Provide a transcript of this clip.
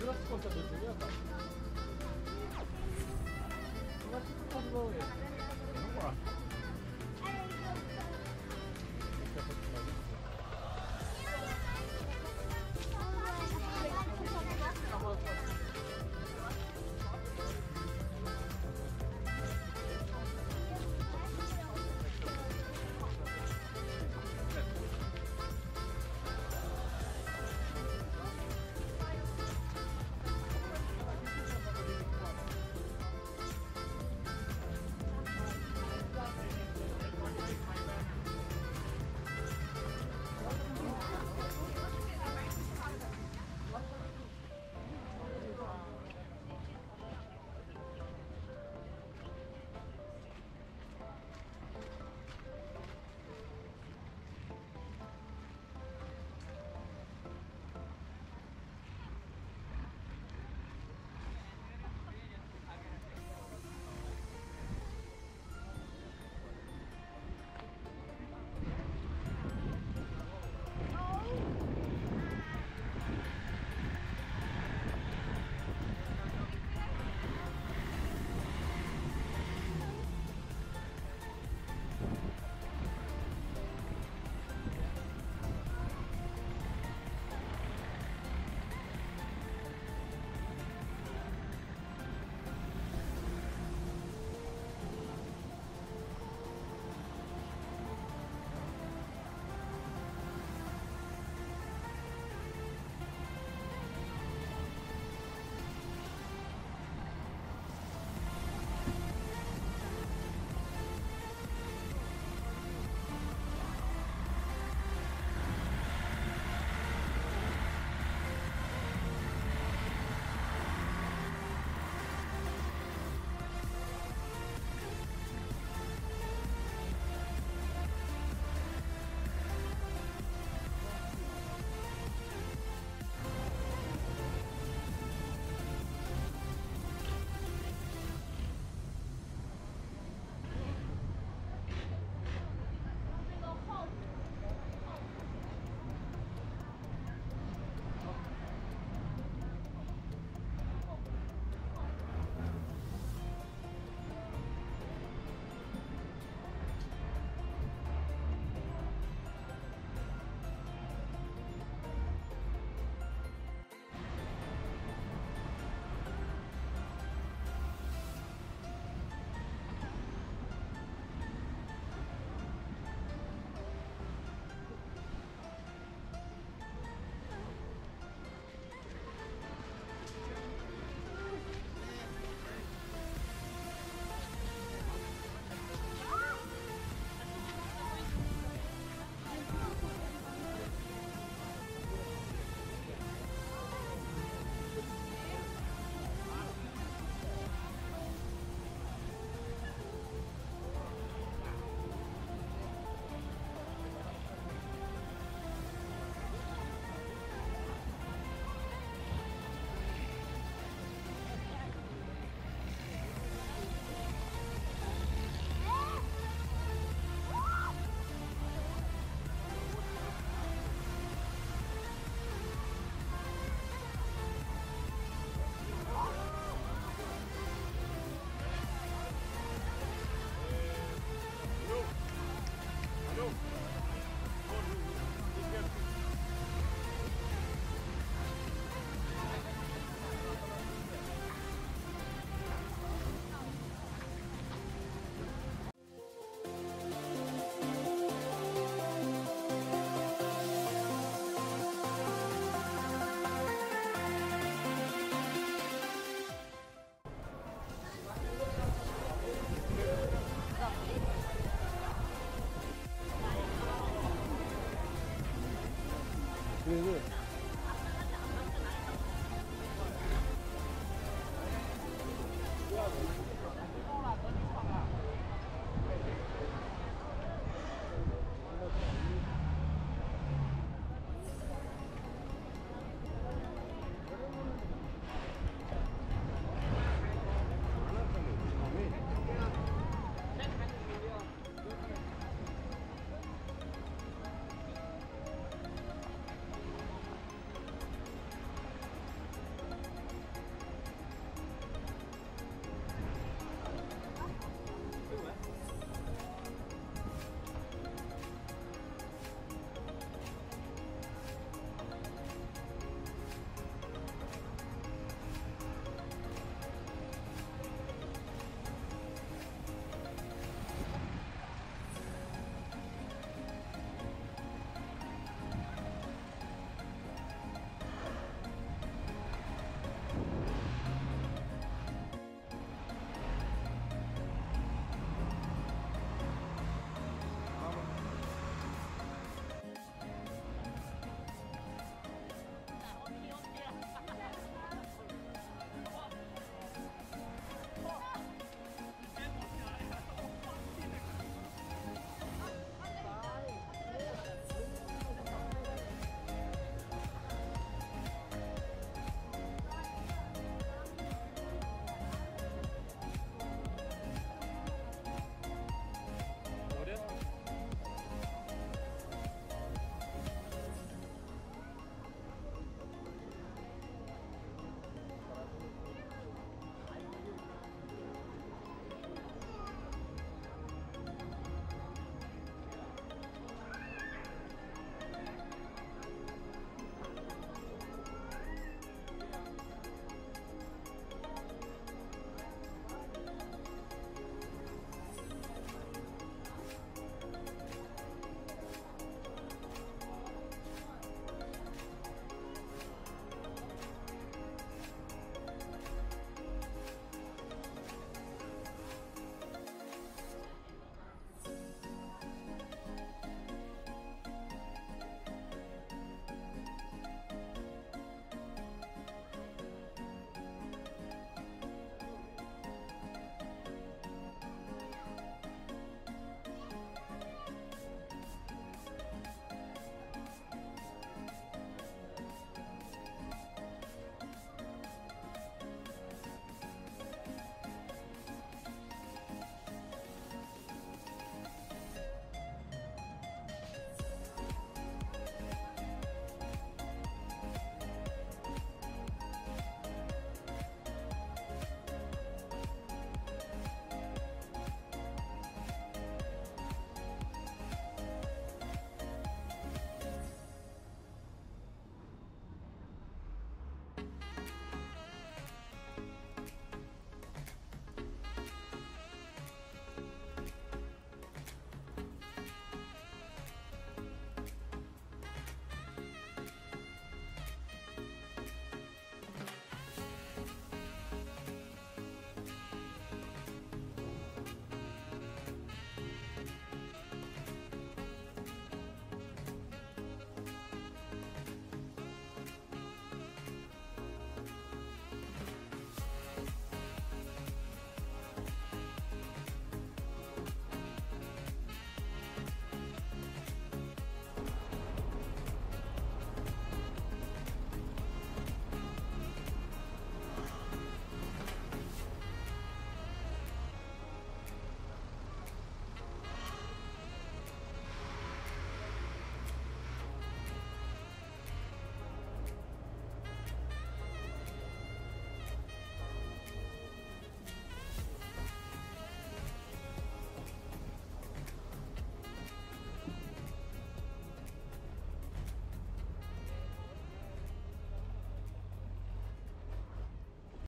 você as